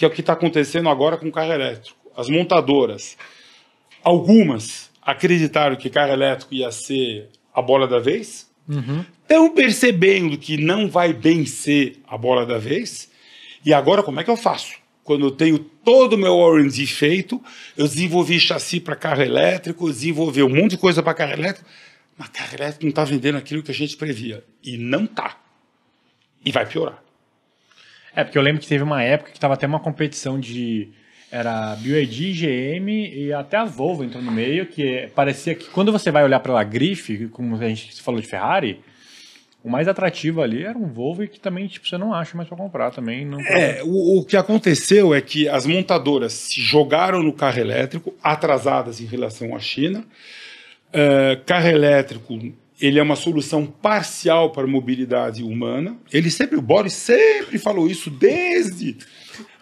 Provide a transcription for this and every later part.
que é o que está acontecendo agora com o carro elétrico. As montadoras, algumas acreditaram que carro elétrico ia ser a bola da vez, estão percebendo que não vai bem ser a bola da vez, e agora como é que eu faço? Quando eu tenho todo o meu R&D feito, eu desenvolvi chassi para carro elétrico, desenvolvi um monte de coisa para carro elétrico, mas carro elétrico não está vendendo aquilo que a gente previa. E não está. E vai piorar. É, porque eu lembro que teve uma época que tava até uma competição de. Era BYD, GM e até a Volvo entrou no meio, que parecia que quando você vai olhar pela grife, como a gente falou de Ferrari, o mais atrativo ali era um Volvo que também tipo, você não acha mais para comprar também. Não É, o, o que aconteceu é que as montadoras se jogaram no carro elétrico, atrasadas em relação à China. É, carro elétrico, ele é uma solução parcial para a mobilidade humana. Ele sempre, o Boris sempre falou isso desde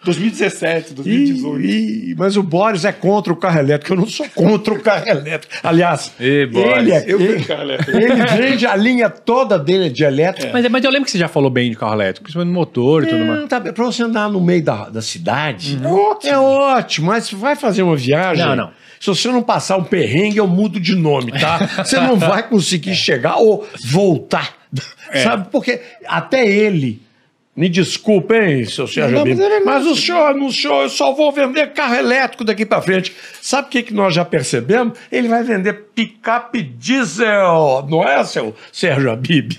2017, 2018. Ih, ih, mas o Boris é contra o carro elétrico. Eu não sou contra o carro elétrico. Aliás, ele, é, Eu ele, carro elétrico. ele vende a linha toda dele de elétrico. Mas, mas eu lembro que você já falou bem de carro elétrico, principalmente no motor e tudo mais. Não, tá, pra você andar no meio da, da cidade, É ótimo. é ótimo, mas você vai fazer uma viagem. Não, não. Se você não passar um perrengue, eu mudo de nome, tá? Você não vai conseguir chegar ou voltar. É. Sabe? Porque até ele. Me desculpe, hein, seu Sérgio Não, Abib, mas é mas o senhor anunciou, eu só vou vender carro elétrico daqui pra frente. Sabe o que, que nós já percebemos? Ele vai vender picape diesel, não é, seu Sérgio Abib?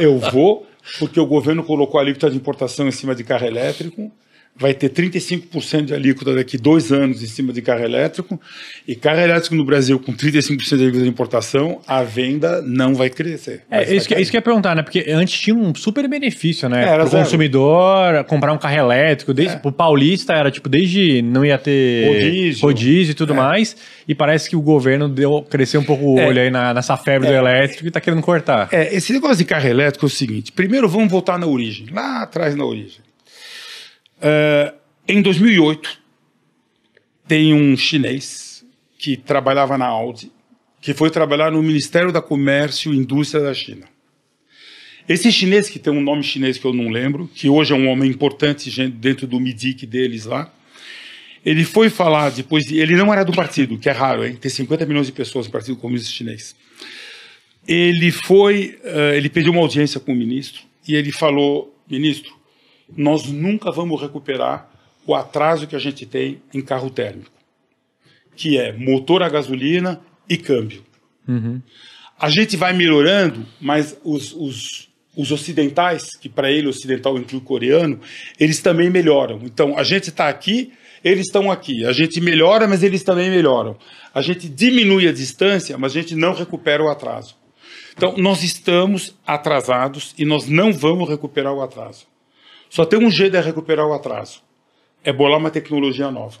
Eu vou, porque o governo colocou a alíquota de importação em cima de carro elétrico. Vai ter 35% de alíquota daqui dois anos em cima de carro elétrico. E carro elétrico no Brasil, com 35% de alíquota de importação, a venda não vai crescer. É, vai isso que, isso que eu ia perguntar, né? Porque antes tinha um super benefício, né? Pro zero. consumidor comprar um carro elétrico. Desde, É. Pro paulista era tipo, desde não ia ter Rodízio. rodízio e tudo mais. E parece que o governo deu cresceu um pouco o É. olho aí na, nessa febre do elétrico e tá querendo cortar. É, esse negócio de carro elétrico é o seguinte: primeiro vamos voltar na origem, lá atrás na origem. É, em 2008, tem um chinês que trabalhava na Audi, que foi trabalhar no Ministério da Comércio e Indústria da China. Esse chinês, que tem um nome chinês que eu não lembro, que hoje é um homem importante dentro do MIDIC deles lá, ele foi falar depois de. Ele não era do partido, que é raro, hein? Tem 50 milhões de pessoas no Partido Comunista Chinês ele foi, eh, ele pediu uma audiência com o ministro e ele falou, ministro, nós nunca vamos recuperar o atraso que a gente tem em carro térmico, que é motor a gasolina e câmbio. A gente vai melhorando, mas os, os, os ocidentais, que para ele ocidental inclui o coreano, eles também melhoram. Então, a gente está aqui, eles estão aqui. A gente melhora, mas eles também melhoram. A gente diminui a distância, mas a gente não recupera o atraso. Então, nós estamos atrasados e nós não vamos recuperar o atraso. Só tem um jeito de recuperar o atraso: é bolar uma tecnologia nova,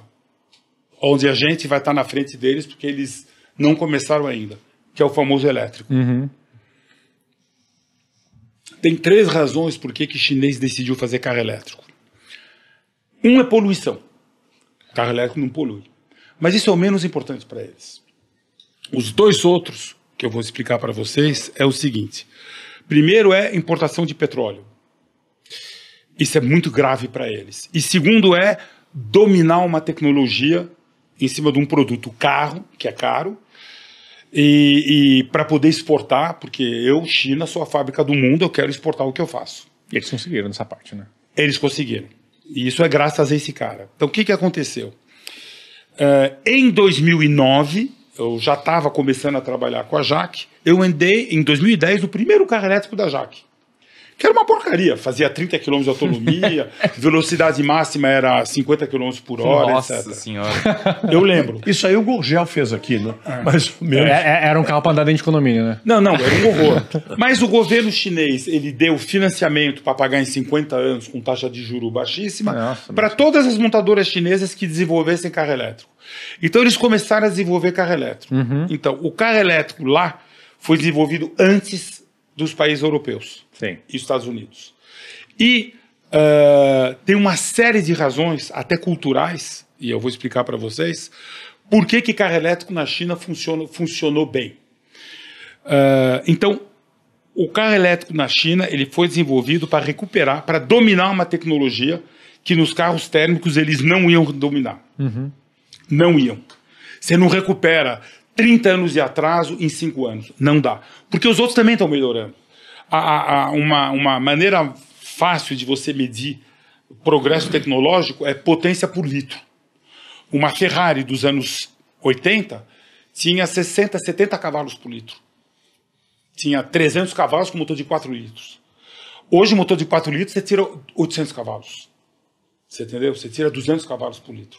onde a gente vai estar na frente deles, porque eles não começaram ainda, que é o famoso elétrico. Tem três razões por que que chinês decidiu fazer carro elétrico. Um é poluição. Carro elétrico não polui. Mas isso é o menos importante para eles. Os dois outros que eu vou explicar para vocês é o seguinte: primeiro é importação de petróleo. Isso é muito grave para eles. E segundo é dominar uma tecnologia em cima de um produto carro, que é caro, e, e para poder exportar, porque eu, China, sou a fábrica do mundo, eu quero exportar o que eu faço. E eles conseguiram nessa parte, né? Eles conseguiram. E isso é graças a esse cara. Então, o que, que aconteceu? Eh, em 2009, eu já estava começando a trabalhar com a Jaque. Eu andei, em 2010, no primeiro carro elétrico da Jaque. Que era uma porcaria. Fazia 30 km de autonomia, velocidade máxima era 50 km por hora, Nossa etc. senhora. Eu lembro. Isso aí o Gurgel fez aqui, né? Mais ou menos. É- é- era um carro pra andar dentro de condomínio, né? Não, não, era um horror. Mas o governo chinês, ele deu financiamento para pagar em 50 anos com taxa de juro baixíssima para todas as montadoras chinesas que desenvolvessem carro elétrico. Então eles começaram a desenvolver carro elétrico. Então, o carro elétrico lá foi desenvolvido antes dos países europeus Sim. e Estados Unidos. E ah, tem uma série de razões, até culturais, e eu vou explicar para vocês, por que, que carro elétrico na China funciona, funcionou bem. Ah, então, o carro elétrico na China ele foi desenvolvido para recuperar, para dominar uma tecnologia que nos carros térmicos eles não iam dominar. Não iam. Você não recupera 30 anos de atraso em 5 anos. Não dá. Porque os outros também estão melhorando. A, a- uma, uma maneira fácil de você medir progresso tecnológico é potência por litro. Uma Ferrari dos anos 80 tinha 60, 70 cavalos por litro. Tinha 300 cavalos com motor de 4 litros. Hoje, motor de 4 litros, você tira 800 cavalos. Você entendeu? Você tira 200 cavalos por litro.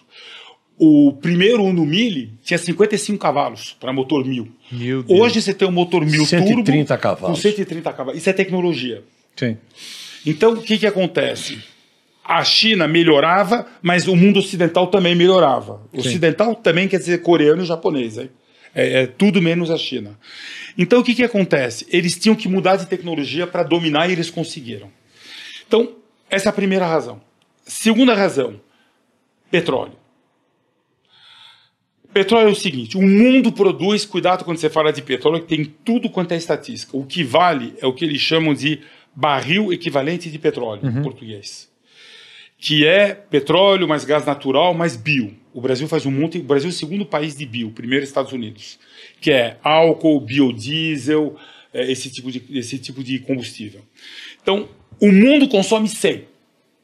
O primeiro Uno Mille tinha 55 cavalos para motor 1000. Meu Deus. Hoje você tem um motor 1000 130 turbo cavalos. com 130 cavalos. Isso é tecnologia. Sim. Então, o que, que acontece? A China melhorava, mas o mundo ocidental também melhorava. Ocidental também quer dizer coreano e japonês. hein? É, é tudo menos a China. Então, o que, que acontece? Eles tinham que mudar de tecnologia para dominar e eles conseguiram. Então, essa é a primeira razão. Segunda razão, petróleo. Petróleo é o seguinte: o mundo produz, cuidado quando você fala de petróleo, que tem tudo quanto é estatística. O que vale é o que eles chamam de barril equivalente de petróleo, em português. Que é petróleo mais gás natural mais bio. O Brasil faz um monte. O Brasil é o segundo país de bio, primeiro Estados Unidos. Que é álcool, biodiesel, é, esse tipo de, esse tipo de combustível. Então, o mundo consome 100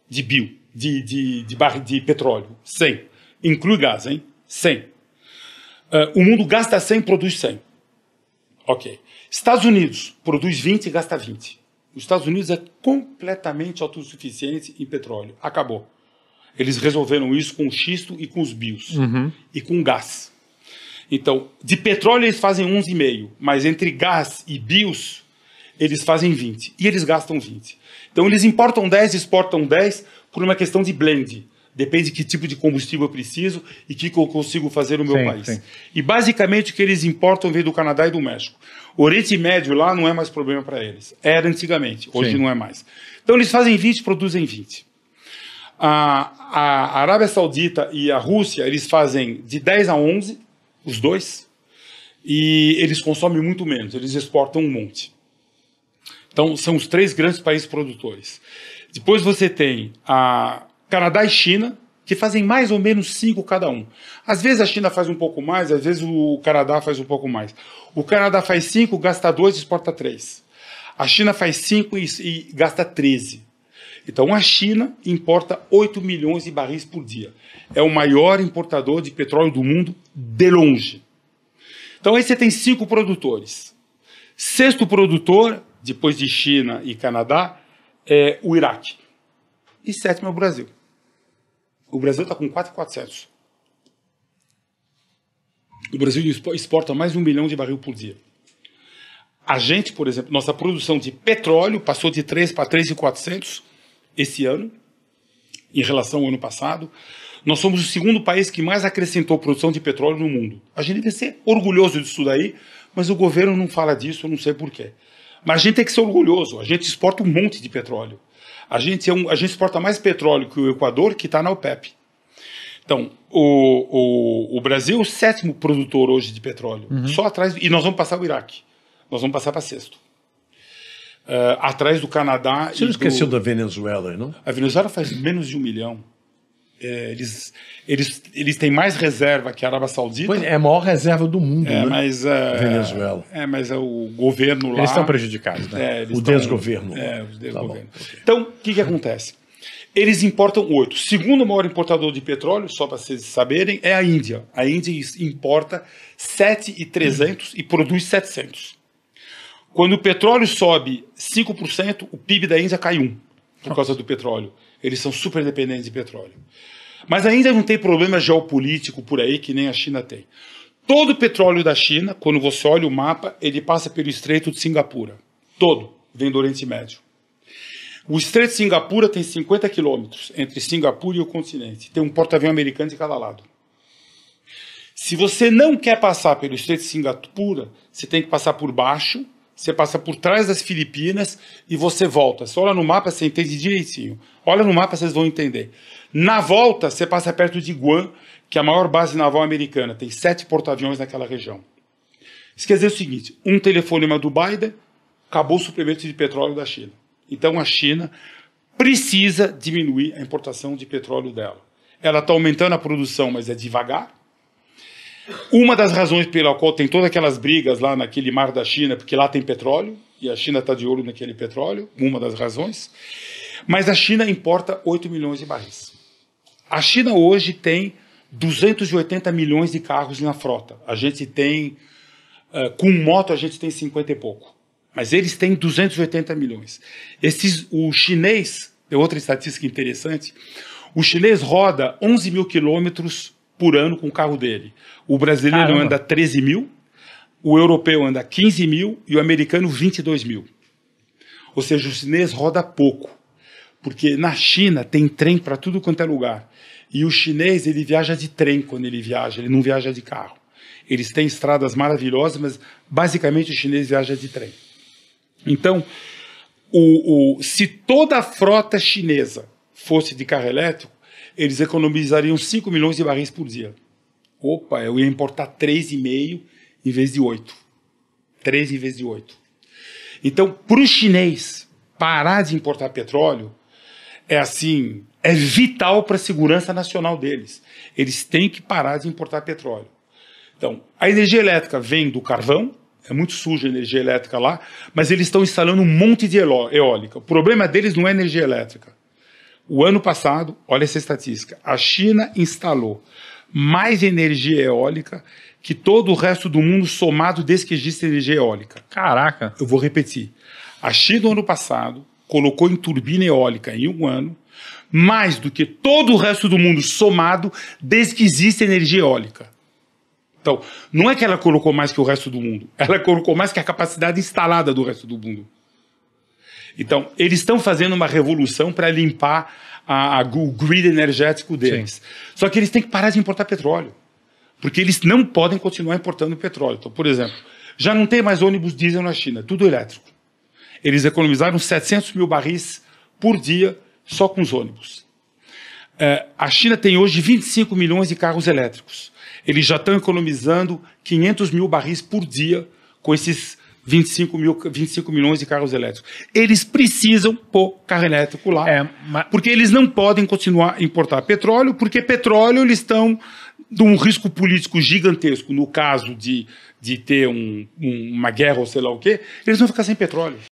de bio, de, de, de, barri- de petróleo. 100. Inclui gás, hein? 100. Ah, o mundo gasta 100 produz 100. Ok. Estados Unidos produz 20 e gasta 20. Os Estados Unidos é completamente autossuficiente em petróleo. Acabou. Eles resolveram isso com o xisto e com os bios. E com gás. Então, de petróleo eles fazem 11,5, mas entre gás e bios, eles fazem 20. E eles gastam 20. Então, eles importam 10, exportam 10 por uma questão de blend. Depende de que tipo de combustível eu preciso e o que, que eu consigo fazer no meu Sim, país. sim. E basicamente o que eles importam vem do Canadá e do México. O Oriente Médio lá não é mais problema para eles. Era antigamente, hoje Sim. não é mais. Então eles fazem 20, produzem 20. A, a Arábia Saudita e a Rússia, eles fazem de 10 a 11, os dois, e eles consomem muito menos, eles exportam um monte. Então são os três grandes países produtores. Depois você tem a Canadá e China, que fazem mais ou menos cinco cada um. Às vezes a China faz um pouco mais, às vezes o Canadá faz um pouco mais. O Canadá faz cinco, gasta dois, exporta três. A China faz cinco e, e gasta 13. Então a China importa 8 milhões de barris por dia. É o maior importador de petróleo do mundo de longe. Então aí você tem cinco produtores. Sexto produtor, depois de China e Canadá, é o Iraque. E sétimo é o Brasil. O Brasil está com 4,400. O Brasil expo- exporta mais de um milhão de barril por dia. A gente, por exemplo, nossa produção de petróleo passou de 3 para 3,400 esse ano, em relação ao ano passado. Nós somos o segundo país que mais acrescentou produção de petróleo no mundo. A gente deve ser orgulhoso disso daí, mas o governo não fala disso, eu não sei porquê. Mas a gente tem que ser orgulhoso, a gente exporta um monte de petróleo. A gente, é um- a gente exporta mais petróleo que o Equador, que está na OPEP. Então, o, o, o Brasil é o sétimo produtor hoje de petróleo. Só atrás. E nós vamos passar o Iraque. Nós vamos passar para sexto. Eh, atrás do Canadá. Você não esqueceu do... da Venezuela, não? A Venezuela faz menos de um milhão. É, eles, eles, eles têm mais reserva que a Arábia Saudita. Pois é a maior reserva do mundo, É, né? mas, é, Venezuela. É, mas é o governo lá. Eles estão prejudicados, né? É, O desgoverno. É, o Tá desgoverno. ok. Então, o que, que acontece? Eles importam oito. Segundo maior importador de petróleo, só para vocês saberem, é a Índia. A Índia importa 7,300 e produz 700. Quando o petróleo sobe 5%, o PIB da Índia cai 1 por causa do petróleo. Eles são super dependentes de petróleo. Mas a Índia não tem problema geopolítico por aí que nem a China tem. Todo o petróleo da China, quando você olha o mapa, ele passa pelo Estreito de Singapura. Todo vem do Oriente Médio. O Estreito de Singapura tem 50 quilômetros entre Singapura e o continente. Tem um porta-aviões americano de cada lado. Se você não quer passar pelo Estreito de Singapura, você tem que passar por baixo, você passa por trás das Filipinas e você volta. Você olha no mapa, você entende direitinho. Olha no mapa, vocês vão entender. Na volta, você passa perto de Guam, que é a maior base naval americana. Tem sete porta-aviões naquela região. Isso quer dizer o seguinte: um telefonema do Biden acabou o suprimento de petróleo da China. Então a China precisa diminuir a importação de petróleo dela. Ela está aumentando a produção, mas é devagar. Uma das razões pela qual tem todas aquelas brigas lá naquele mar da China, porque lá tem petróleo, e a China está de olho naquele petróleo, uma das razões. Mas a China importa 8 milhões de barris. A China hoje tem 280 milhões de carros na frota. A gente tem, uh, com moto, a gente tem 50 e pouco. Mas eles têm 280 milhões. Esses, o chinês, é outra estatística interessante, o chinês roda 11 mil quilômetros por ano com o carro dele. O brasileiro Caramba. anda 13 mil, o europeu anda 15 mil e o americano 22 mil. Ou seja, o chinês roda pouco. Porque na China tem trem para tudo quanto é lugar. E o chinês, ele viaja de trem quando ele viaja, ele não viaja de carro. Eles têm estradas maravilhosas, mas basicamente o chinês viaja de trem. Então, o, o, se toda a frota chinesa fosse de carro elétrico, eles economizariam 5 milhões de barris por dia. Opa, eu ia importar 3,5 em vez de 8. 3 em vez de 8. Então, para o chinês parar de importar petróleo, é assim, é vital para a segurança nacional deles. Eles têm que parar de importar petróleo. Então, a energia elétrica vem do carvão, é muito suja a energia elétrica lá, mas eles estão instalando um monte de eólica. O problema deles não é energia elétrica. O ano passado, olha essa estatística, a China instalou mais energia eólica que todo o resto do mundo somado desde que existe energia eólica. Caraca! Eu vou repetir. A China, no ano passado, colocou em turbina eólica em um ano mais do que todo o resto do mundo somado desde que existe energia eólica. Então, não é que ela colocou mais que o resto do mundo, ela colocou mais que a capacidade instalada do resto do mundo. Então, eles estão fazendo uma revolução para limpar a, a, o grid energético deles. Sim. Só que eles têm que parar de importar petróleo. Porque eles não podem continuar importando petróleo. Então, por exemplo, já não tem mais ônibus diesel na China, tudo elétrico. Eles economizaram 700 mil barris por dia só com os ônibus. É, a China tem hoje 25 milhões de carros elétricos. Eles já estão economizando 500 mil barris por dia com esses 25, mil, 25 milhões de carros elétricos. Eles precisam pôr carro elétrico lá. É, mas... Porque eles não podem continuar a importar petróleo, porque petróleo eles estão de um risco político gigantesco. No caso de, de ter um, um, uma guerra ou sei lá o quê, eles vão ficar sem petróleo.